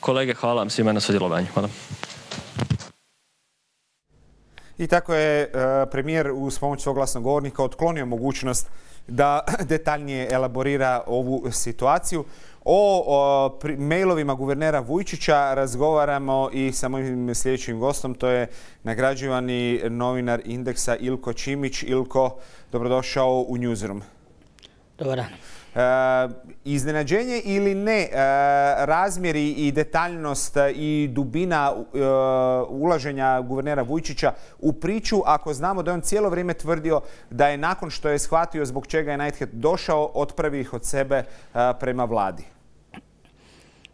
Kolege, hvala vam svima na sudjelovanju. Hvala. I tako je e, premijer uz pomoć svog glasnogovornika otklonio mogućnost da detaljnije elaborira ovu situaciju. O, mailovima guvernera Vujčića razgovaramo i sa mojim sljedećim gostom, to je nagrađivani novinar Indeksa Ilko Čimić. Ilko, dobrodošao u Newsroom. Dobar dan. E, iznenađenje ili ne, e, razmjeri i detaljnost i dubina e, ulaženja guvernera Vujčića u priču, ako znamo da je on cijelo vrijeme tvrdio da je nakon što je shvatio zbog čega je Nighthead došao, otpravi ih od sebe prema vladi.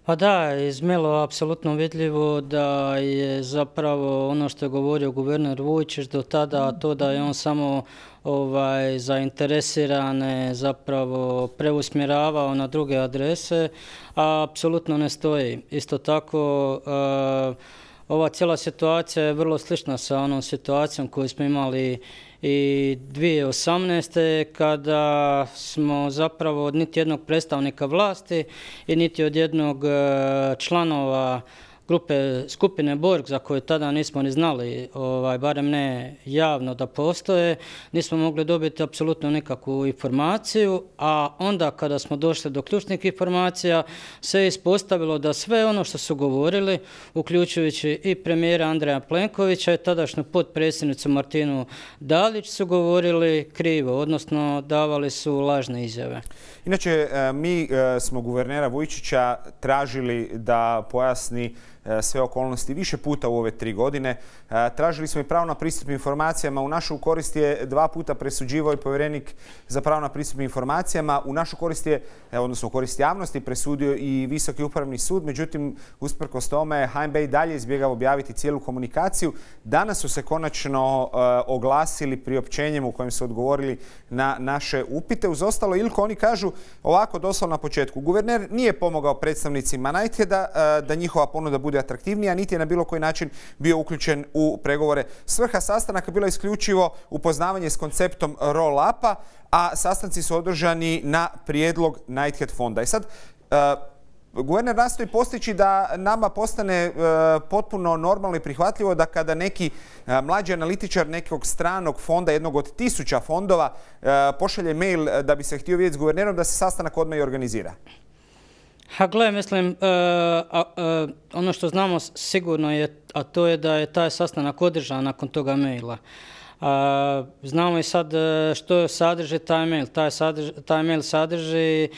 Pa da, iz Melo apsolutno vidljivo da je zapravo ono što je govorio guverner Vujčić do tada, to da je on samo ovaj, zainteresirane zapravo preusmjeravao na druge adrese, a apsolutno ne stoji. Isto tako, eh, ova cijela situacija je vrlo slična sa onom situacijom koju smo imali i 2018. kada smo zapravo od niti jednog predstavnika vlasti i niti od jednog eh, članova grupe skupine Borg za koje tada nismo ni znali, ovaj, barem ne javno da postoje, nismo mogli dobiti apsolutno nikakvu informaciju, a onda kada smo došli do ključnih informacija se je ispostavilo da sve ono što su govorili, uključujući i premijera Andreja Plenkovića i tadašnju potpredsjednicu Martinu Dalić su govorili krivo, odnosno davali su lažne izjave. Inače, e, mi e, smo guvernera Vujčića tražili da pojasni sve okolnosti više puta u ove tri godine. E, tražili smo i pravo na pristup informacijama. U našu korist je dva puta presuđivao i povjerenik za pravo na pristup informacijama. U našu korist je, e, odnosno u korist javnosti, presudio i Visoki upravni sud. Međutim, usprkos tome, HNB i dalje izbjegao objaviti cijelu komunikaciju. Danas su se konačno oglasili priopćenjem u kojem su odgovorili na naše upite. Uz ostalo, Ilko, oni kažu ovako doslovno na početku. Guverner nije pomogao predstavnicima Najtjeda da njihova ponuda bude bude atraktivnija, niti je na bilo koji način bio uključen u pregovore. Svrha sastanaka bila isključivo upoznavanje s konceptom roll-upa, a sastanci su održani na prijedlog Nighthead fonda. I sad, uh, Guverner nastoji postići da nama postane uh, potpuno normalno i prihvatljivo da kada neki uh, mlađi analitičar nekog stranog fonda, jednog od tisuća fondova, pošalje mail da bi se htio vidjeti s guvernerom, da se sastanak odmah i organizira. Ha gle, mislim, e, e, ono što znamo sigurno je, a to je da je taj sastanak održan nakon toga maila. znamo i sad e, što sadrži taj mail. Taj, taj mail sadrži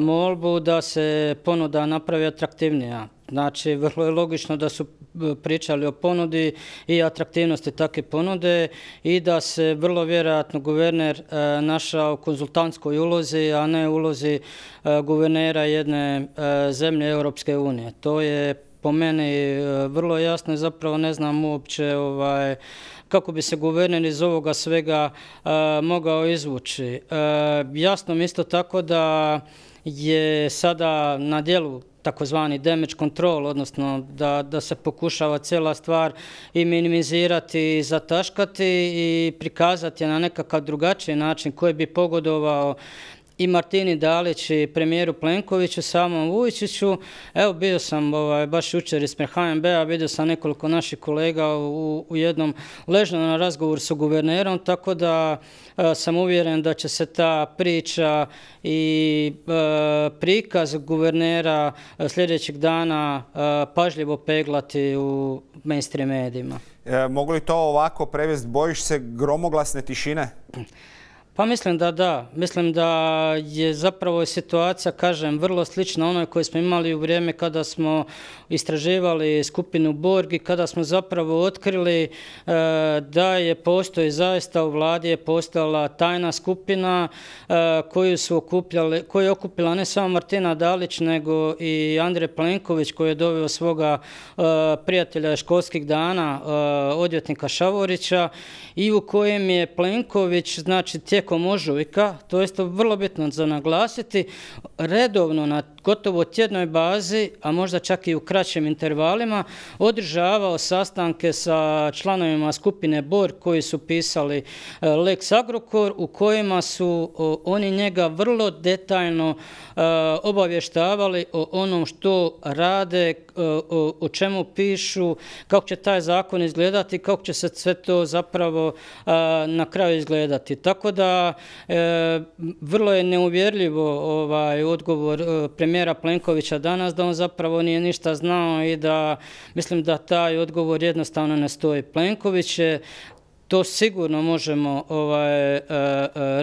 molbu da se ponuda napravi atraktivnija. Znači, vrlo je logično da su pričali o ponudi i atraktivnosti takve ponude i da se vrlo vjerojatno guverner e, našao u konzultantskoj ulozi, a ne ulozi e, guvernera jedne zemlje Europske unije. To je po meni vrlo jasno i zapravo ne znam uopće ovaj, kako bi se guverner iz ovoga svega mogao izvući. jasno mi isto tako da je sada na dijelu takozvani damage control, odnosno da, da se pokušava cijela stvar i minimizirati i zataškati i prikazati na nekakav drugačiji način koji bi pogodovao i Martini Dalić i premijeru Plenkoviću, samom Vujčiću. Evo bio sam ovaj, baš jučer ispred HNB-a, vidio sam nekoliko naših kolega u, u jednom ležnom razgovoru sa guvernerom, tako da e, sam uvjeren da će se ta priča i e, prikaz guvernera e, sljedećeg dana pažljivo peglati u mainstream medijima. mogu li to ovako prevesti, bojiš se gromoglasne tišine? Pa mislim da da. Mislim da je zapravo situacija, kažem, vrlo slična onoj koju smo imali u vrijeme kada smo istraživali skupinu Borg i kada smo zapravo otkrili e, da je postoji zaista u vladi je postojala tajna skupina e, koju su okupljali, koju je okupila ne samo Martina Dalić nego i Andrej Plenković koji je doveo svoga e, prijatelja školskih dana, odvjetnika Šavorića i u kojem je Plenković, znači tijekom tijekom ožujka, to je vrlo bitno za naglasiti, redovno na gotovo tjednoj bazi, a možda čak i u kraćim intervalima, održavao sastanke sa članovima skupine BOR koji su pisali e, Lex Agrokor u kojima su oni njega vrlo detaljno e, obavještavali o onom što rade, e, o čemu pišu, kako će taj zakon izgledati, kako će se sve to zapravo na kraju izgledati. Tako da vrlo je neuvjerljivo ovaj odgovor premijera premijera Plenkovića danas da on zapravo nije ništa znao i da mislim da taj odgovor jednostavno ne stoji. Plenković to sigurno možemo ovaj, e, e,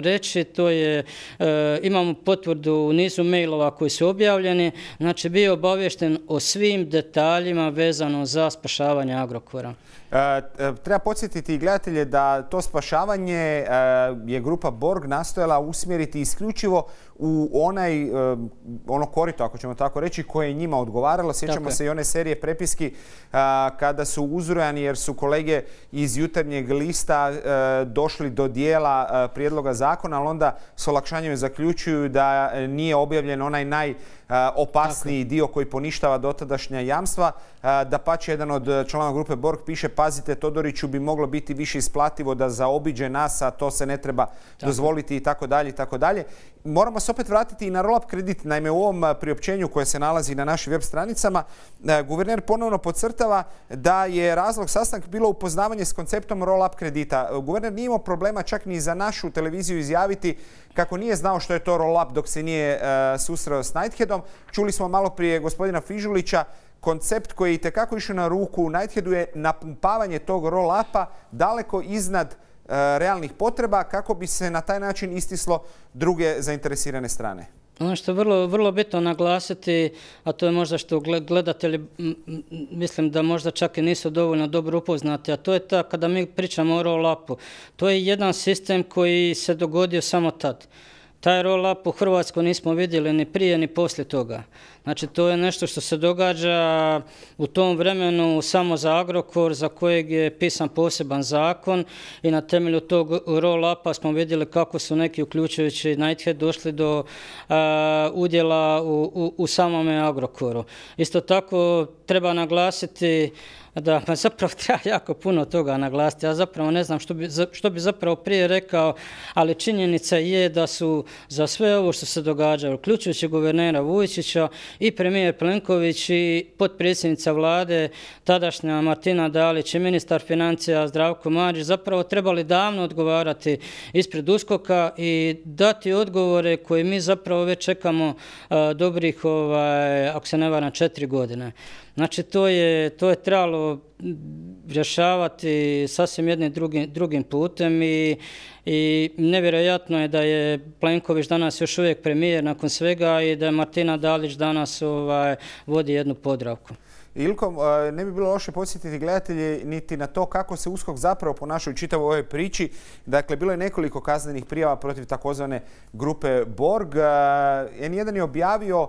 reći, to je, e, imamo potvrdu u nizu mailova koji su objavljeni, znači bio obavješten o svim detaljima vezano za spašavanje Agrokora. Treba podsjetiti gledatelje da to spašavanje je grupa Borg nastojala usmjeriti isključivo u onaj, ono korito, ako ćemo tako reći, koje je njima odgovaralo. Sjećamo se i one serije prepiski kada su uzrojani jer su kolege iz jutarnjeg lista došli do dijela prijedloga zakona, ali onda s olakšanjem zaključuju da nije objavljen onaj naj opasniji dio koji poništava dotadašnja jamstva. Da pače jedan od članova grupe Borg piše pazite Todoriću bi moglo biti više isplativo da zaobiđe nas, a to se ne treba dozvoliti i tako dalje i tako dalje. Moramo se opet vratiti i na roll-up kredit. Naime, u ovom priopćenju koje se nalazi na našim web stranicama, guverner ponovno podcrtava da je razlog sastanka bilo upoznavanje s konceptom roll-up kredita. Guverner nije imao problema čak ni za našu televiziju izjaviti kako nije znao što je to roll-up dok se nije susreo s Nightheadom. Čuli smo malo prije gospodina Fižulića, koncept koji je itekako išao na ruku Nightheadu je napumpavanje tog roll-upa daleko iznad E, realnih potreba kako bi se na taj način istislo druge zainteresirane strane. Ono što je vrlo, vrlo bitno naglasiti, a to je možda što gledatelji mislim da možda čak i nisu dovoljno dobro upoznati, a to je ta kada mi pričamo o roll-upu. To je jedan sistem koji se dogodio samo tad. Taj roll-up u Hrvatskoj nismo vidjeli ni prije ni poslije toga. Znači to je nešto što se događa u tom vremenu samo za Agrokor za kojeg je pisan poseban zakon i na temelju tog roll-upa smo vidjeli kako su neki uključujući Nighthead došli do udjela u, u samome Agrokoru. Isto tako treba naglasiti da pa zapravo treba jako puno toga naglasiti. Ja zapravo ne znam što bi, što bi zapravo prije rekao, ali činjenica je da su za sve ovo što se događa, uključujući guvernera Vujčića i premijer Plenković i potpredsjednica vlade, tadašnja Martina Dalić i ministar financija Zdravko Marić, zapravo trebali davno odgovarati ispred uskoka i dati odgovore koje mi zapravo već čekamo dobrih, ovaj, ako se ne varam, četiri godine. Znači to je, to je trebalo rješavati sasvim jednim drugim, drugim putem i, i nevjerojatno je da je Plenković danas još uvijek premijer nakon svega i da je Martina Dalić danas ovaj, vodi jednu podravku. Ilko, ne bi bilo loše podsjetiti gledatelji niti na to kako se uskok zapravo ponaša u čitavoj ovoj priči. Dakle, bilo je nekoliko kaznenih prijava protiv takozvane grupe Borg. N1 je objavio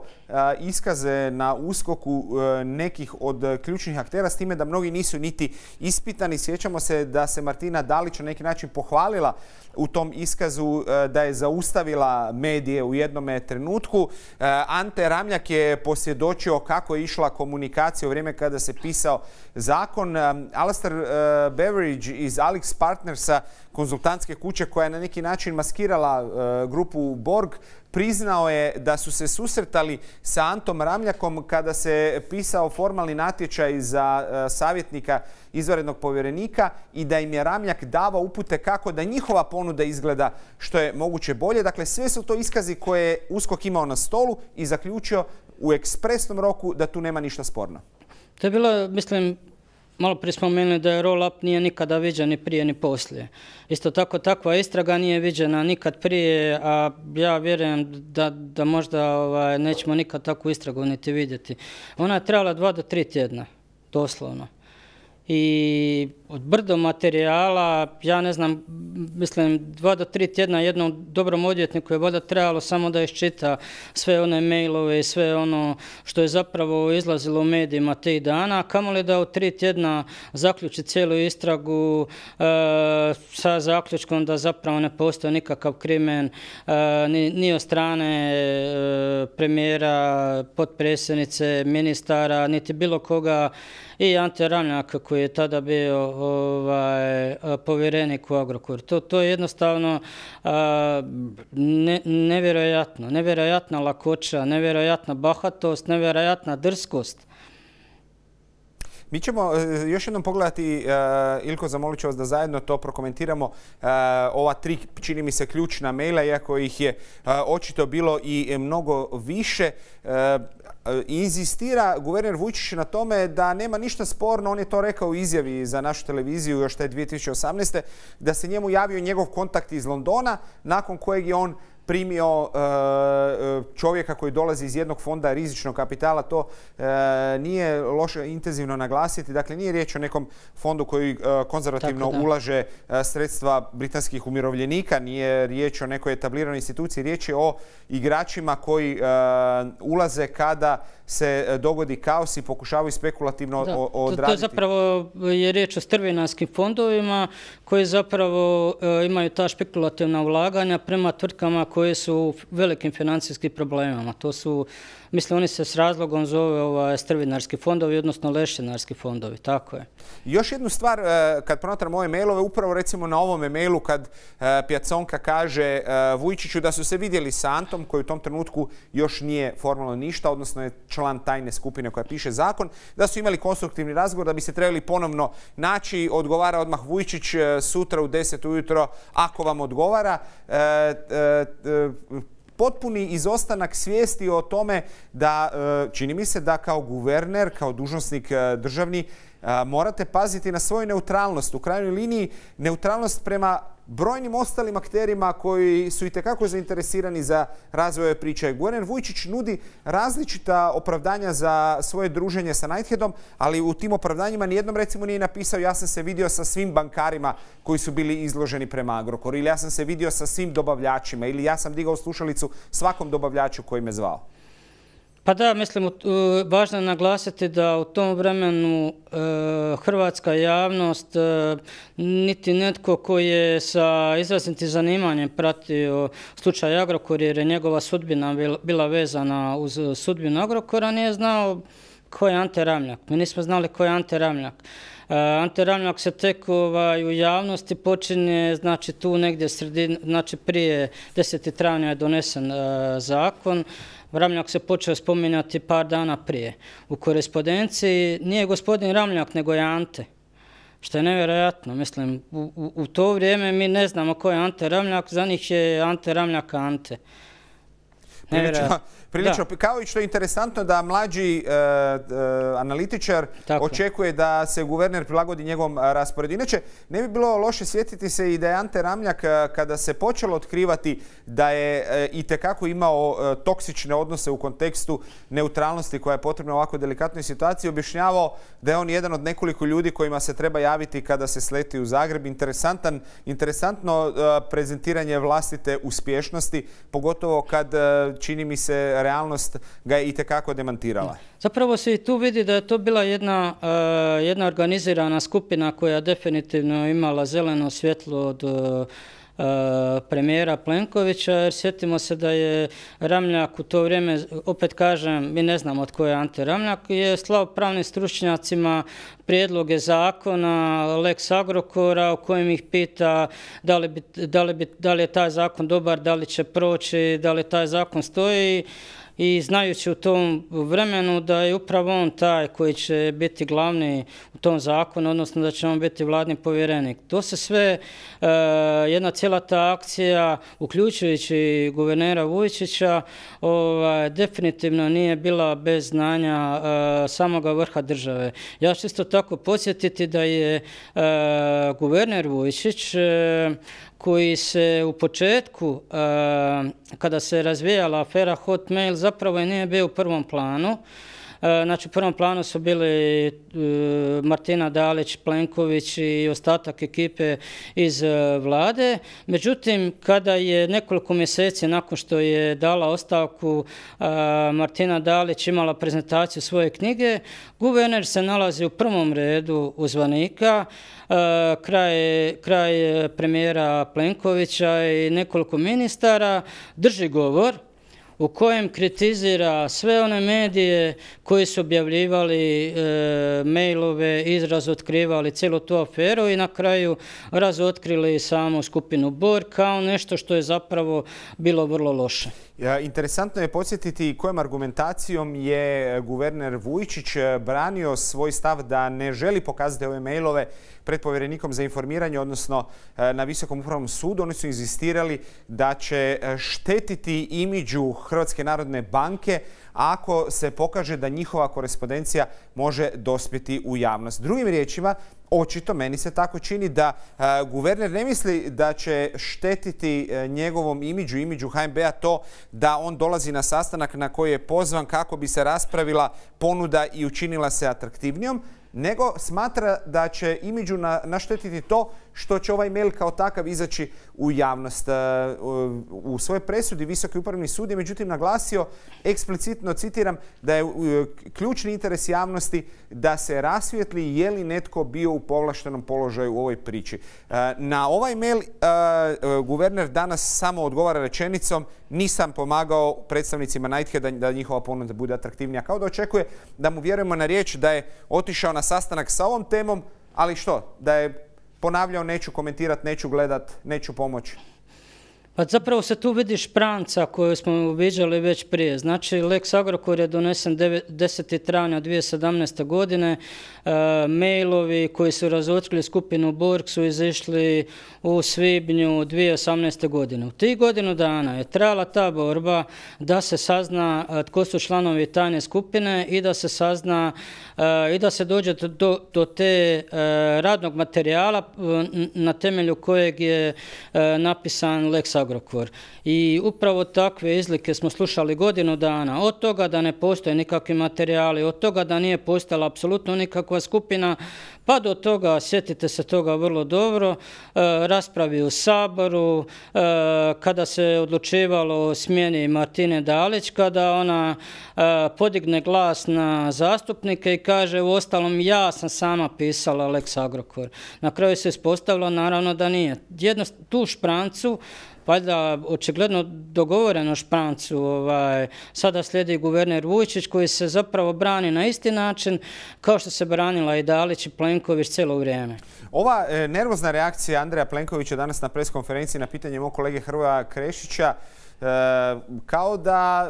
iskaze na uskoku nekih od ključnih aktera s time da mnogi nisu niti ispitani. Sjećamo se da se Martina Dalić na neki način pohvalila u tom iskazu da je zaustavila medije u jednome trenutku. Ante Ramljak je posvjedočio kako je išla komunikacija vrijeme kada se pisao zakon. Alastair uh, Beveridge iz Alex Partnersa, konzultantske kuće koja je na neki način maskirala uh, grupu Borg, priznao je da su se susretali sa Antom Ramljakom kada se pisao formalni natječaj za uh, savjetnika izvanrednog povjerenika i da im je Ramljak davao upute kako da njihova ponuda izgleda što je moguće bolje. Dakle, sve su to iskazi koje je Uskok imao na stolu i zaključio u ekspresnom roku da tu nema ništa sporno. To je bilo, mislim, malo prije spomenuli da je roll-up nije nikada viđen ni prije ni poslije. Isto tako, takva istraga nije viđena nikad prije, a ja vjerujem da, da možda ovaj, nećemo nikad takvu istragu niti vidjeti. Ona je trebala dva do tri tjedna, doslovno. i od brdo materijala, ja ne znam, mislim, dva do tri tjedna jednom dobrom odvjetniku je voda trebalo samo da iščita sve one mailove i sve ono što je zapravo izlazilo u medijima tih dana, kamoli da u tri tjedna zaključi cijelu istragu e, sa zaključkom da zapravo ne postoji nikakav krimen e, ni, ni od strane e, premijera, potpredsjednice, ministara, niti bilo koga i Ante Ramljak koji je tada bio ovaj, povjerenik u Agrokoru. To, je jednostavno ne, nevjerojatno, nevjerojatna lakoća, nevjerojatna bahatost, nevjerojatna drskost. Mi ćemo e, još jednom pogledati, e, Ilko, zamolit ću vas da zajedno to prokomentiramo, e, ova tri, čini mi se, ključna maila, iako ih je očito bilo i mnogo više. Inzistira guverner Vujčić na tome da nema ništa sporno, on je to rekao u izjavi za našu televiziju još te 2018. da se njemu javio njegov kontakt iz Londona, nakon kojeg je on primio e, e, čovjeka koji dolazi iz jednog fonda rizičnog kapitala, to e, nije loše intenzivno naglasiti. Dakle, nije riječ o nekom fondu koji konzervativno ulaže sredstva britanskih umirovljenika, nije riječ o nekoj etabliranoj instituciji, riječ je o igračima koji ulaze kada se dogodi kaos i pokušavaju spekulativno odraditi. To, to zapravo je riječ o strvinarskim fondovima koji zapravo imaju ta špekulativna ulaganja prema tvrtkama koje su u velikim financijskim problemama. To su, mislim, oni se s razlogom zove ovaj, strvinarski fondovi, odnosno lešinarski fondovi, tako je. Još jednu stvar, e, kad promatram ove mailove, upravo recimo na ovome mailu kad e, Pjaconka kaže e, Vujčiću da su se vidjeli sa Antom, koji u tom trenutku još nije formalno ništa, odnosno je član tajne skupine koja piše zakon, da su imali konstruktivni razgovor, da bi se trebali ponovno naći, odgovara odmah Vujčić sutra u 10 ujutro, ako vam odgovara potpuni izostanak svijesti o tome da, e, čini mi se da kao guverner, kao dužnosnik e, državni, e, morate paziti na svoju neutralnost. U krajnjoj liniji neutralnost prema brojnim ostalim akterima koji su i tekako zainteresirani za razvoj ove priče. Guverner Vujčić nudi različita opravdanja za svoje druženje sa Nightheadom, ali u tim opravdanjima nijednom recimo nije napisao ja sam se vidio sa svim bankarima koji su bili izloženi prema Agrokoru ili ja sam se vidio sa svim dobavljačima ili ja sam digao slušalicu svakom dobavljaču koji me zvao. Pa da, mislim, važno je naglasiti da u tom vremenu e, hrvatska javnost, e, niti netko koji je sa izraznitim zanimanjem pratio slučaj Agrokor jer je njegova sudbina bila vezana uz sudbinu Agrokora, nije znao ko je Ante Ramljak. Mi nismo znali ko je Ante Ramljak. E, Ante Ramljak se tek ovaj, u javnosti počinje, znači tu negdje sredin, znači prije 10. travnja je donesen zakon, Ramljak se počeo spominjati par dana prije. U korespondenciji nije gospodin Ramljak, nego je Ante. Što je nevjerojatno. Mislim, u, to vrijeme mi ne znamo ko je Ante Ramljak, za njih je Ante Ramljak Ante. Nevjerojatno prilično, kao i što je interesantno da mlađi e, e, analitičar očekuje da se guverner prilagodi njegovom rasporedu. Inače, ne bi bilo loše sjetiti se i da je Ante Ramljak e, kada se počelo otkrivati da je i tekako imao toksične odnose u kontekstu neutralnosti koja je potrebna u ovako delikatnoj situaciji, objašnjavao da je on jedan od nekoliko ljudi kojima se treba javiti kada se sleti u Zagreb. Interesantan, interesantno prezentiranje vlastite uspješnosti, pogotovo kad čini mi se realnost ga je i tekako demantirala. Zapravo se i tu vidi da je to bila jedna, uh, jedna organizirana skupina koja definitivno imala zeleno svjetlo od uh, premijera Plenkovića, jer sjetimo se da je Ramljak u to vrijeme, opet kažem, mi ne znamo od koje je Ante Ramljak, je slao pravnim stručnjacima prijedloge zakona, Lex Agrokora, u kojem ih pita da li, da, li da li je taj zakon dobar, da li će proći, da li taj zakon stoji i znajući u tom vremenu da je upravo on taj koji će biti glavni u tom zakonu, odnosno da će on biti vladni povjerenik. To se sve, e, jedna cijela ta akcija, uključujući guvernera Vujčića, ovaj, definitivno nije bila bez znanja e, samoga vrha države. Ja ću isto tako podsjetiti da je e, guverner Vujčić koji se u početku, kada se razvijala afera Hotmail, zapravo je nije bio u prvom planu. Znači, u prvom planu su bili Martina Dalić, Plenković i ostatak ekipe iz vlade. Međutim, kada je nekoliko mjeseci nakon što je dala ostavku Martina Dalić imala prezentaciju svoje knjige, guverner se nalazi u prvom redu uzvanika, kraj, kraj premijera Plenkovića i nekoliko ministara, drži govor u kojem kritizira sve one medije koji su objavljivali e, mailove i razotkrivali cijelu tu aferu i na kraju razotkrili samu skupinu BOR kao nešto što je zapravo bilo vrlo loše. Interesantno je podsjetiti kojom argumentacijom je guverner Vujčić branio svoj stav da ne želi pokazati ove mailove pred povjerenikom za informiranje, odnosno e, na Visokom upravnom sudu. Oni su inzistirali da će e, štetiti imidžu Hrvatske narodne banke ako se pokaže da njihova korespondencija može dospjeti u javnost. Drugim riječima, očito meni se tako čini da e, guverner ne misli da će štetiti njegovom imidžu, imidžu HNB-a to da on dolazi na sastanak na koji je pozvan kako bi se raspravila ponuda i učinila se atraktivnijom, nego smatra da će imidžu naštetiti to što će ovaj mail kao takav izaći u javnost. E, u svojoj presudi Visoki upravni sud je međutim naglasio eksplicitno, citiram, da je e, ključni interes javnosti da se rasvijetli je li netko bio u povlaštenom položaju u ovoj priči. E, na ovaj mail guverner danas samo odgovara rečenicom nisam pomagao predstavnicima Nightheada da njihova ponuda bude atraktivnija. Kao da očekuje da mu vjerujemo na riječ da je otišao na sastanak sa ovom temom, ali što? Da je ponavljao neću komentirati, neću gledat, neću pomoći. Pa zapravo se tu vidi špranca koju smo uviđali već prije. Znači, Lex Agrokor je donesen 10. travnja 2017. godine. E, mailovi koji su razotkrili skupinu Borg su izišli u svibnju 2018. godine. U tih godinu dana je trajala ta borba da se sazna e, tko su članovi tajne skupine i da se sazna e, i da se dođe do, do te radnog materijala na temelju kojeg je napisan Lex Agrokor. I upravo takve izlike smo slušali godinu dana. Od toga da ne postoje nikakvi materijali, od toga da nije postojala apsolutno nikakva skupina, pa do toga, sjetite se toga vrlo dobro, e, raspravi u Saboru, e, kada se odlučivalo o smjeni Martine Dalić, kada ona e, podigne glas na zastupnike i kaže u ostalom ja sam sama pisala Lex Agrokor. Na kraju se ispostavilo naravno da nije. Jedno, tu šprancu valjda očigledno dogovoreno šprancu. Ovaj, sada slijedi guverner Vujčić koji se zapravo brani na isti način kao što se branila i Dalić i Plenković cijelo vrijeme. Ova e, nervozna reakcija Andreja Plenkovića danas na preskonferenciji na pitanje mog kolege Hrvoja Krešića e, kao da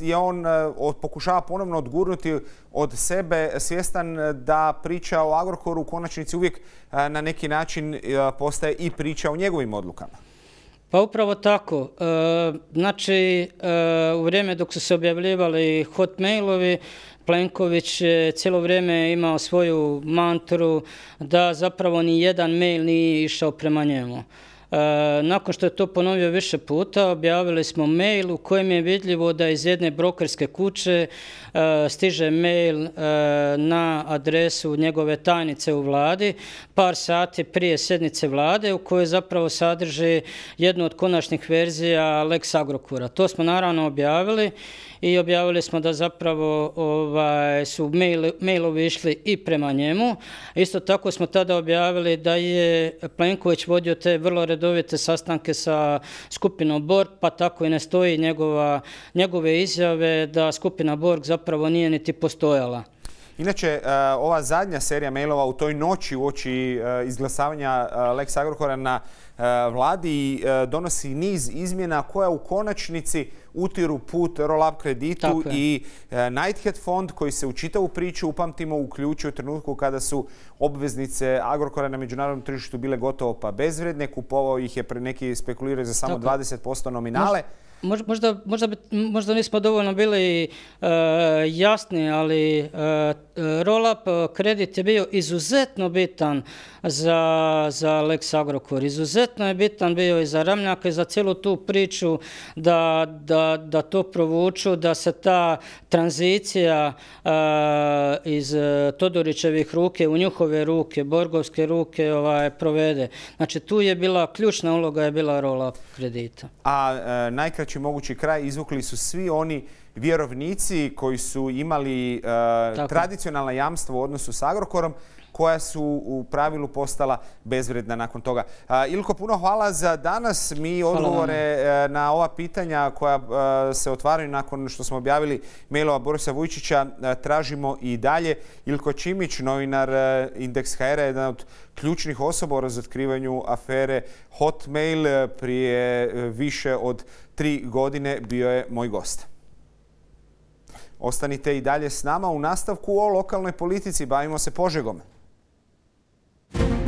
e, je on pokušava ponovno odgurnuti od sebe svjestan da priča o Agrokoru u konačnici uvijek na neki način postaje i priča o njegovim odlukama. Pa upravo tako. E, znači, e, u vrijeme dok su se objavljivali hot mailovi, Plenković je cijelo vrijeme imao svoju mantru da zapravo ni jedan mail nije išao prema njemu. E, nakon što je to ponovio više puta, objavili smo mail u kojem je vidljivo da iz jedne brokerske kuće e, stiže mail e, na adresu njegove tajnice u vladi par sati prije sjednice vlade u kojoj zapravo sadrži jednu od konačnih verzija Lex Agrokura. To smo naravno objavili i objavili smo da zapravo ovaj, su mailovi išli i prema njemu. Isto tako smo tada objavili da je Plenković vodio te vrlo redovite sastanke sa skupinom Borg, pa tako i ne stoji njegova, njegove izjave da skupina Borg zapravo nije niti postojala. Inače, e, ova zadnja serija mailova u toj noći u oči e, izglasavanja e, Lex Agrokora na vladi donosi niz izmjena koja u konačnici utiru put roll-up kreditu i Nighthead fond koji se u čitavu priču upamtimo uključio u trenutku kada su obveznice Agrokora na međunarodnom tržištu bile gotovo pa bezvredne. Kupovao ih je pre neki spekuliraju za samo 20% nominale. možda, možda, možda nismo dovoljno bili uh, jasni, ali uh, roll-up kredit je bio izuzetno bitan za, za Lex Agrokor. Izuzetno je bitan bio i za Ramljaka i za cijelu tu priču da, da, da to provuču, da se ta tranzicija uh, iz Todorićevih ruke u njihove ruke, Borgovske ruke ovaj, provede. Znači tu je bila, ključna uloga je bila roll-up kredita. A najkraći mogući kraj izvukli su svi oni vjerovnici koji su imali tradicionalna jamstva u odnosu s Agrokorom koja su u pravilu postala bezvredna nakon toga. Ilko, puno hvala za danas. Mi odgovore e, na ova pitanja koja e, se otvaraju nakon što smo objavili mailova Borisa Vujčića e, tražimo i dalje. Ilko Čimić, novinar Index HR, jedan od ključnih osoba u razotkrivanju afere Hotmail prije više od tri godine bio je moj gost. Ostanite i dalje s nama u nastavku o lokalnoj politici. Bavimo se Požegom. Thank you